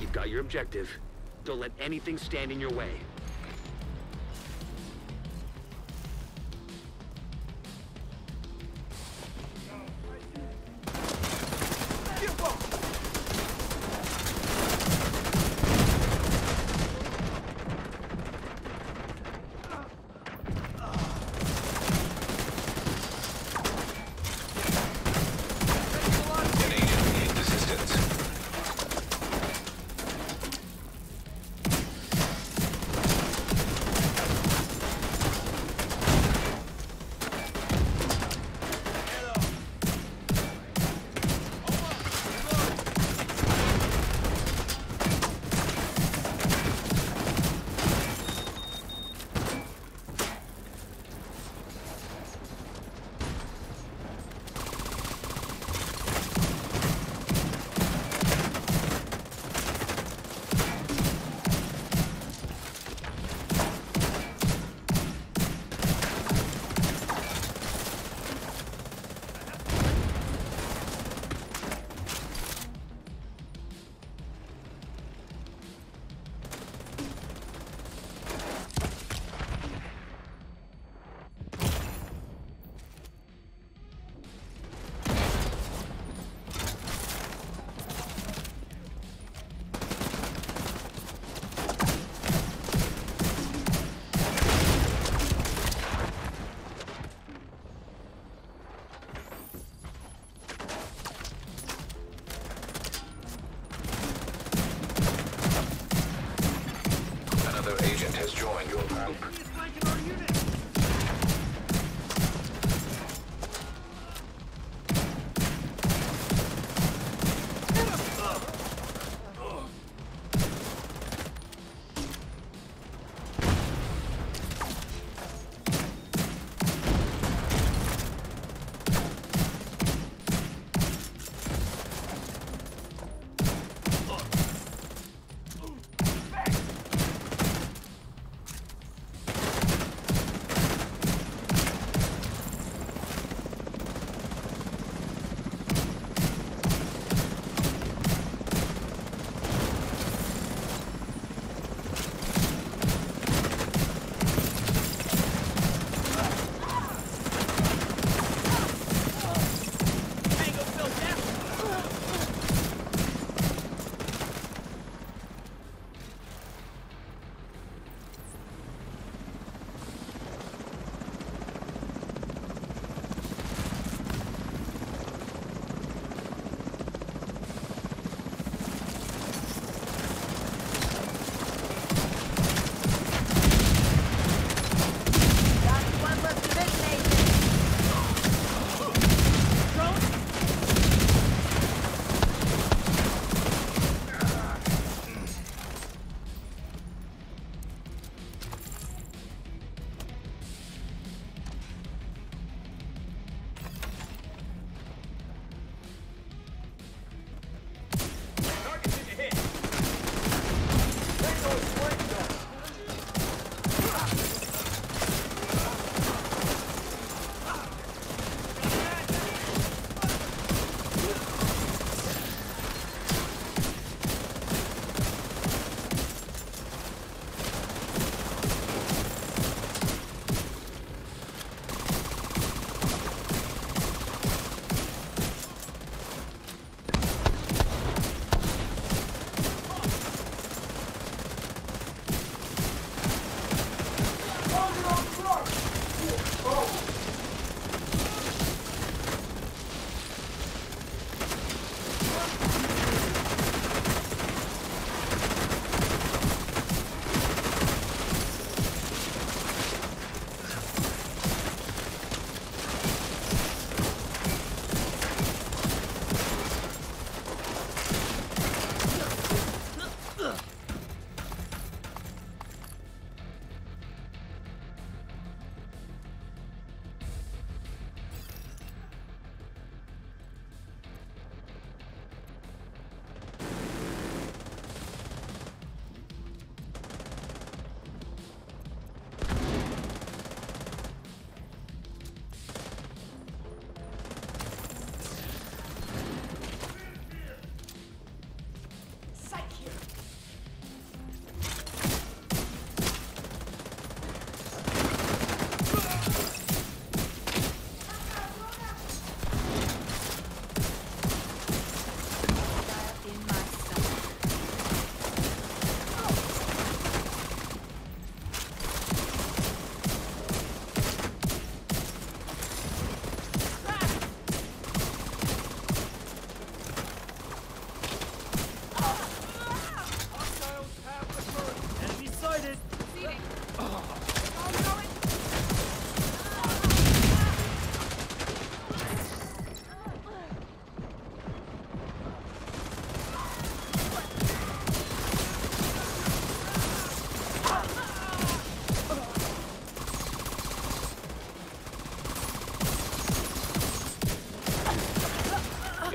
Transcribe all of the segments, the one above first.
You've got your objective. Don't let anything stand in your way.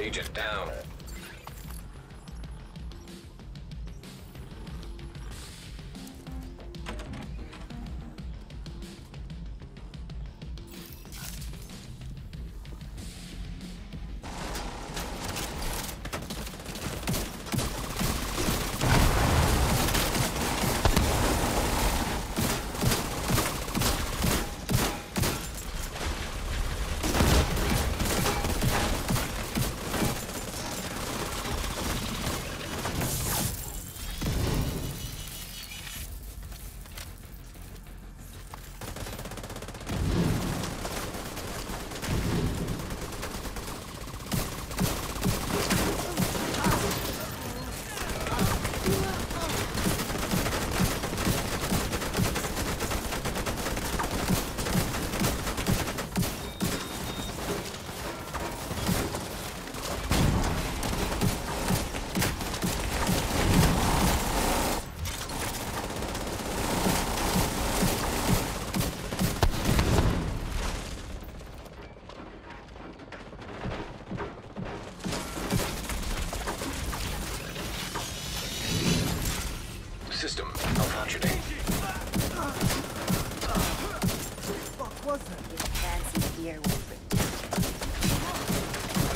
Agent down. System malfunctioning.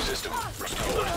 System restored.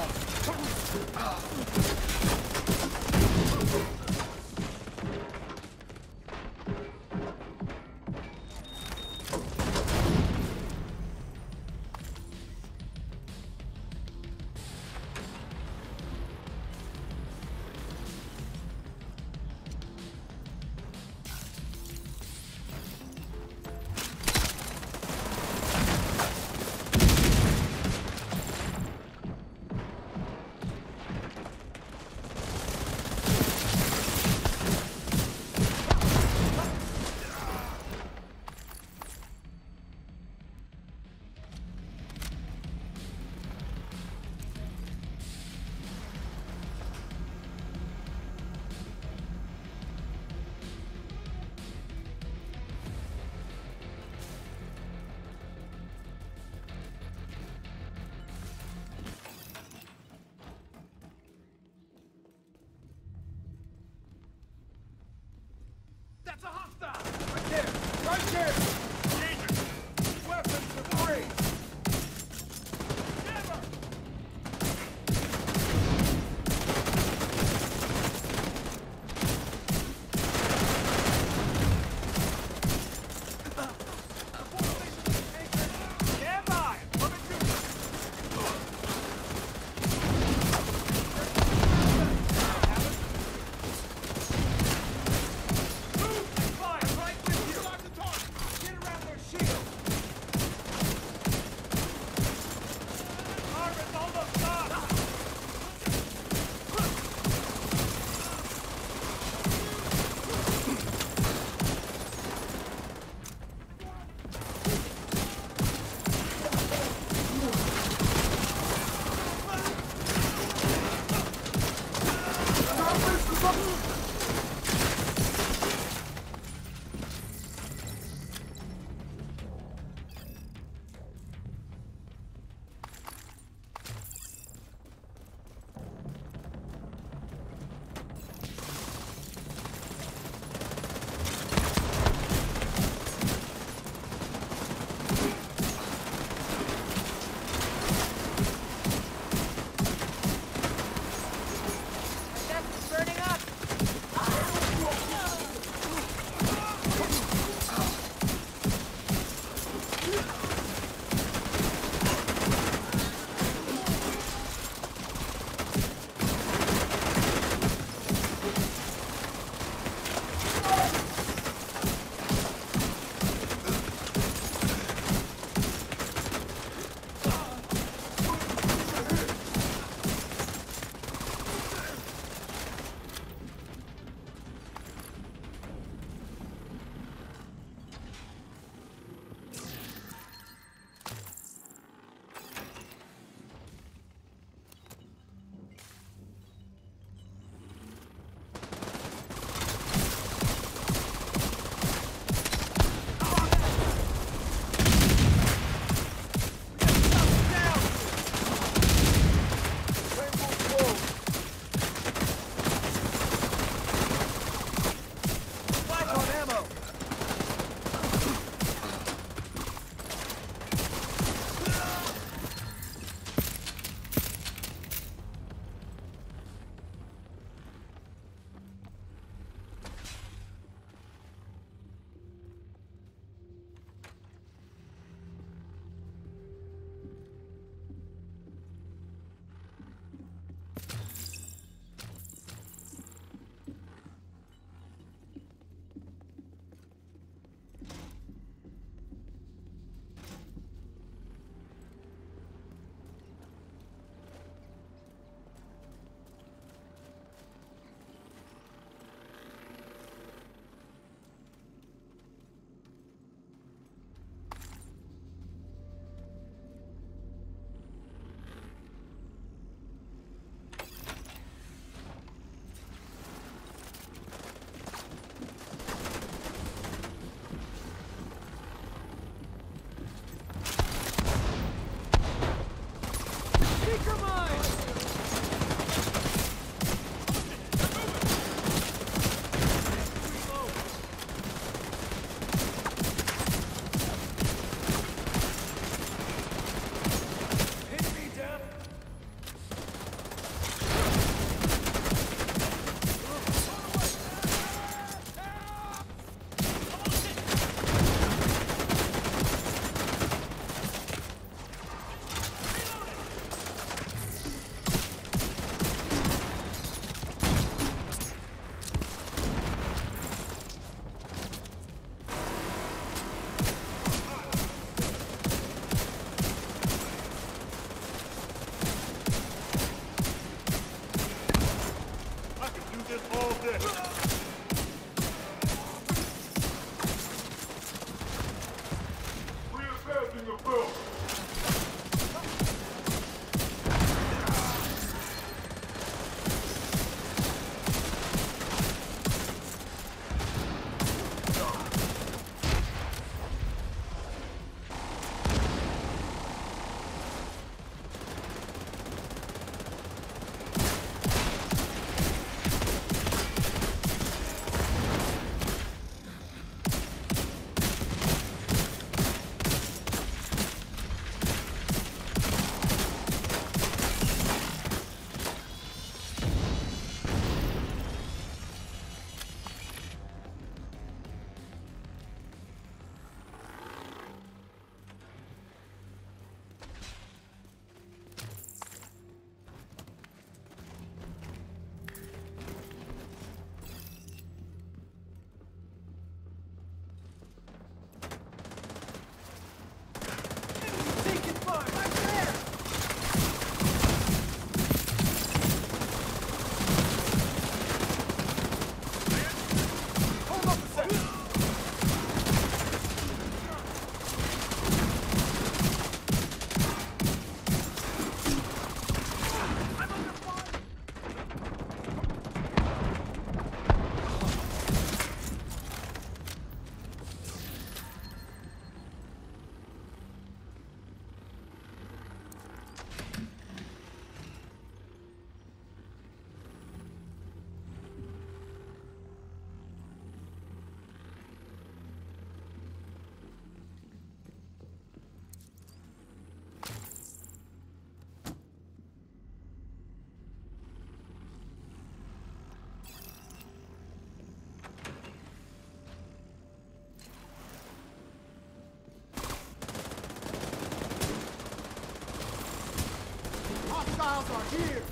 Hostiles are here!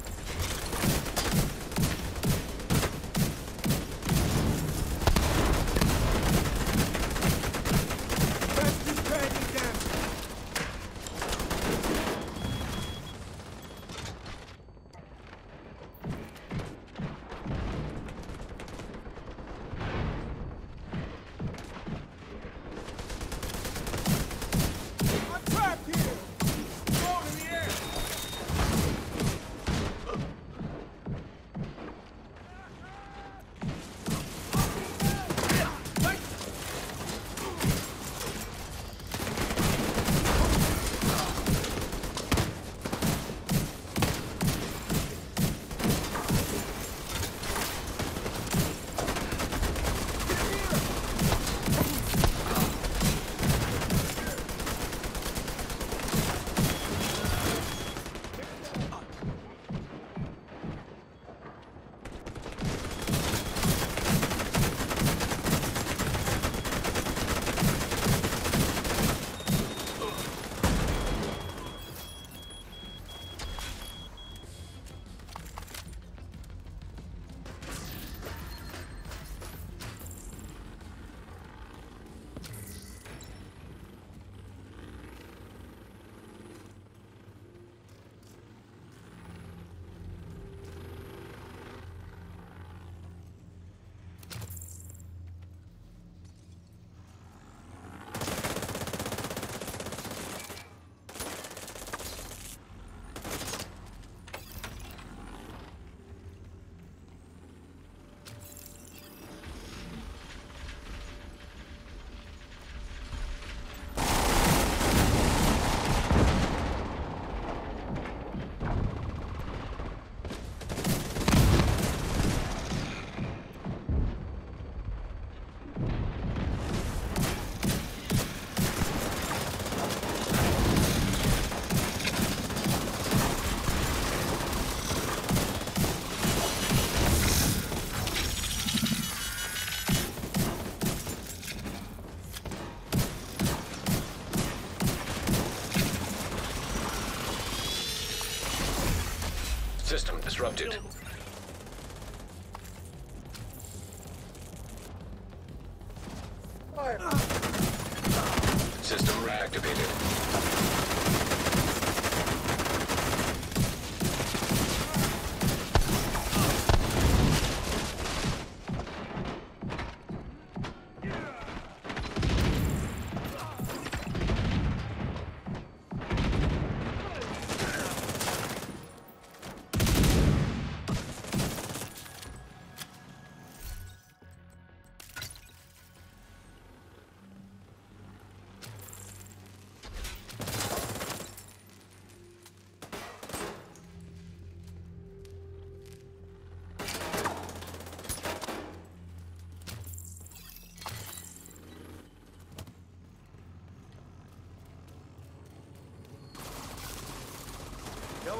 Disrupted.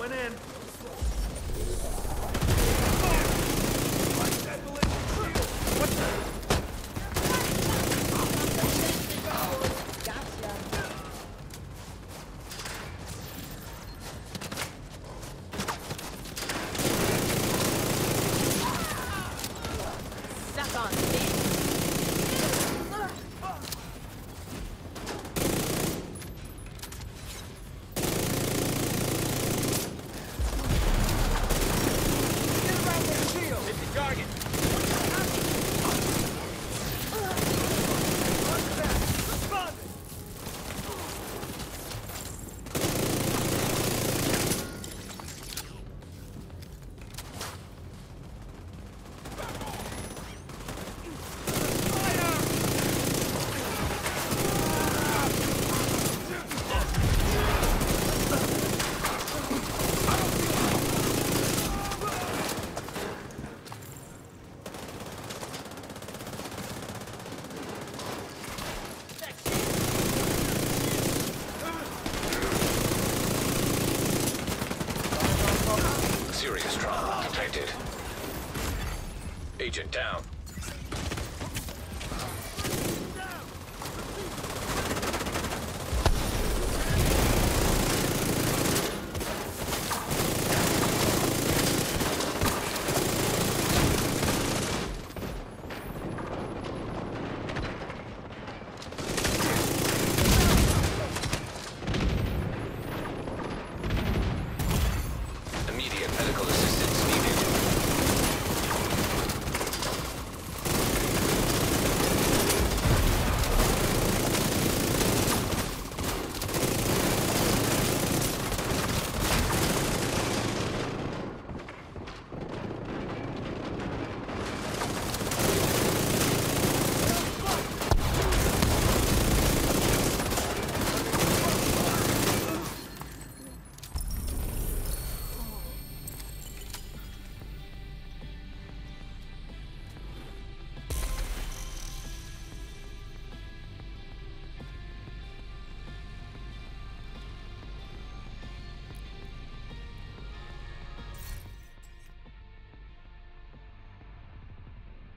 Going in. Serious trauma detected. Agent down.